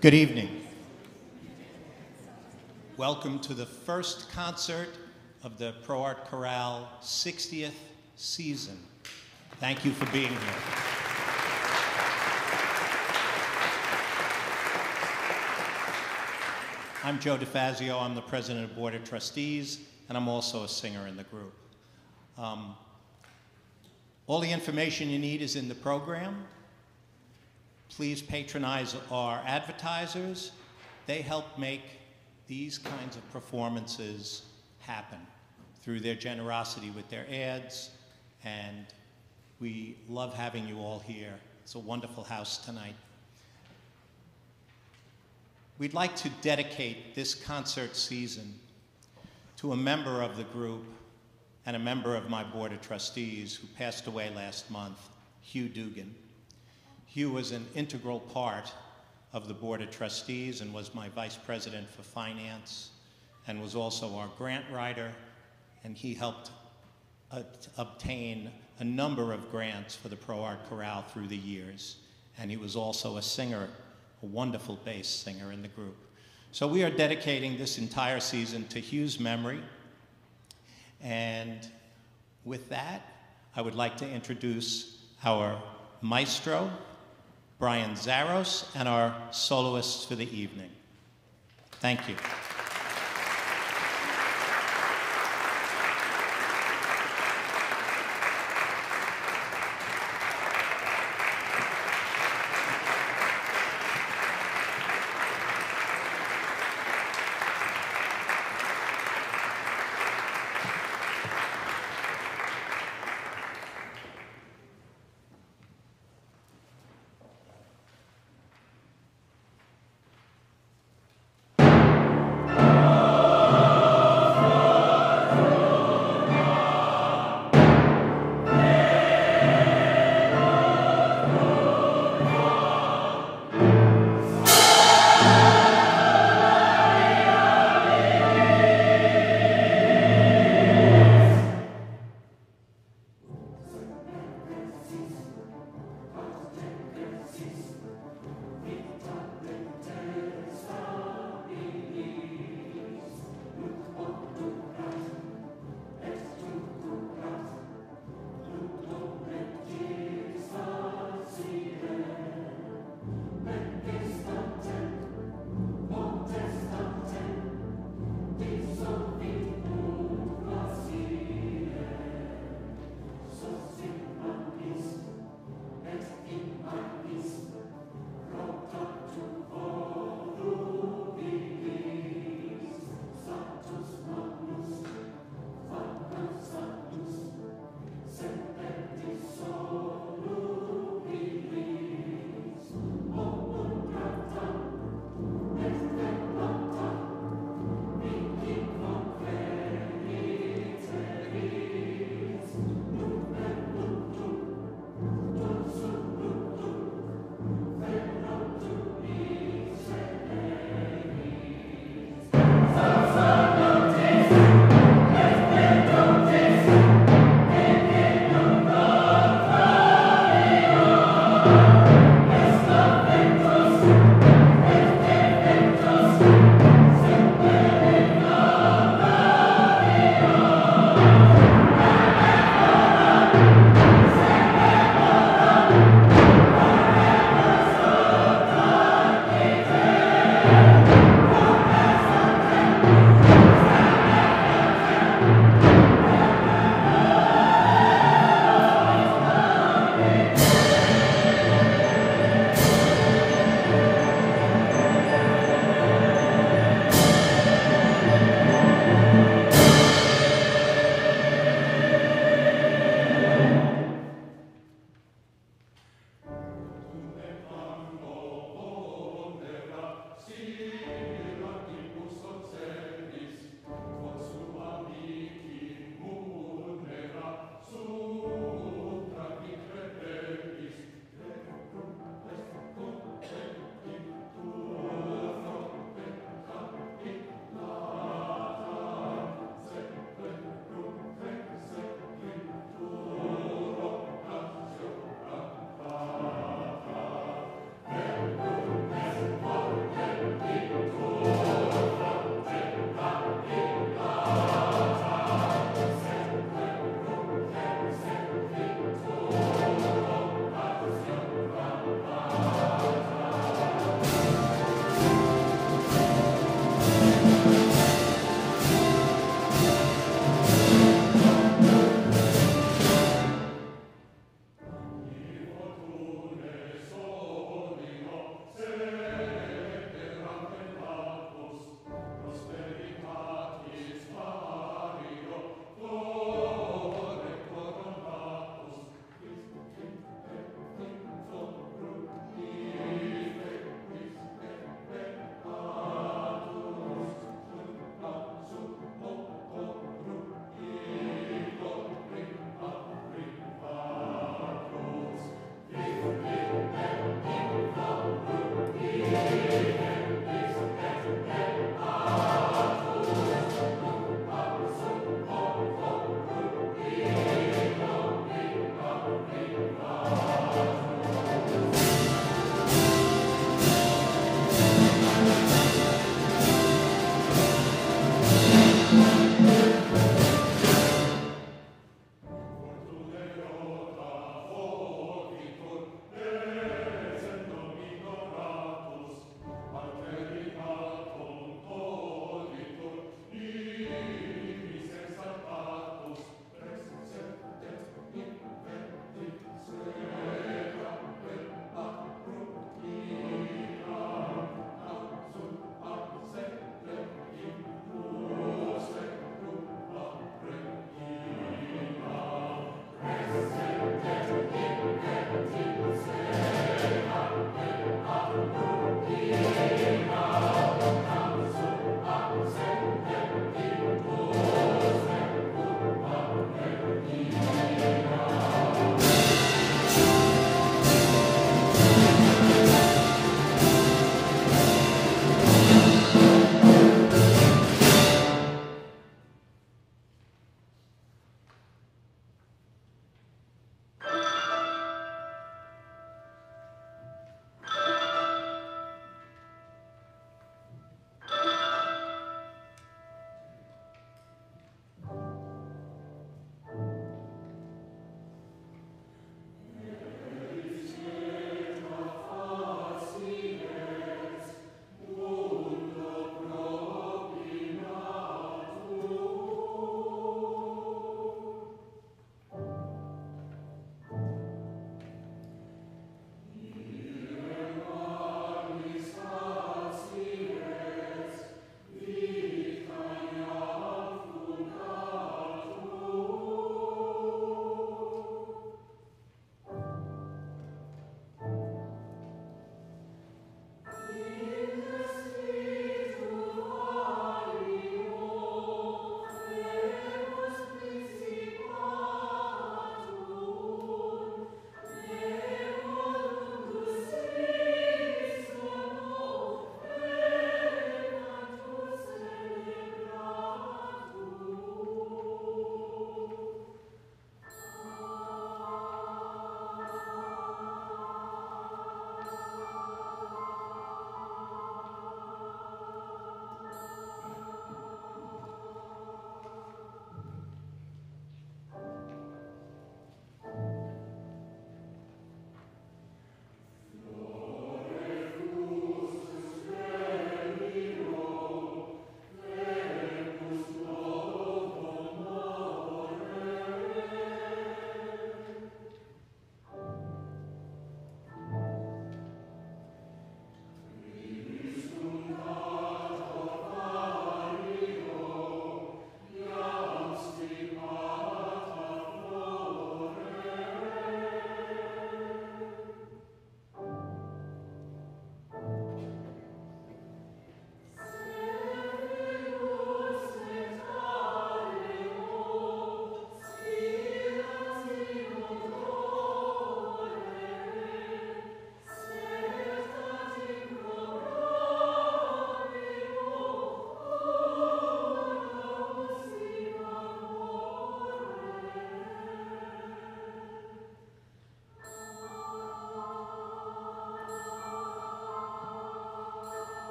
Good evening. Welcome to the first concert of the Pro Arte Chorale 60th season. Thank you for being here. I'm Joe DeFazio. I'm the president of the Board of Trustees, and I'm also a singer in the group. Um, all the information you need is in the program. Please patronize our advertisers. They help make these kinds of performances happen through their generosity with their ads, and we love having you all here. It's a wonderful house tonight. We'd like to dedicate this concert season to a member of the group and a member of my board of trustees who passed away last month, Hugh Dugan. Hugh was an integral part of the Board of Trustees and was my vice president for finance and was also our grant writer, and he helped obtain a number of grants for the Pro Arte Chorale through the years. And he was also a singer, a wonderful bass singer in the group. So we are dedicating this entire season to Hugh's memory. And with that, I would like to introduce our maestro, Bryan Zaros, and our soloists for the evening. Thank you.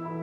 Thank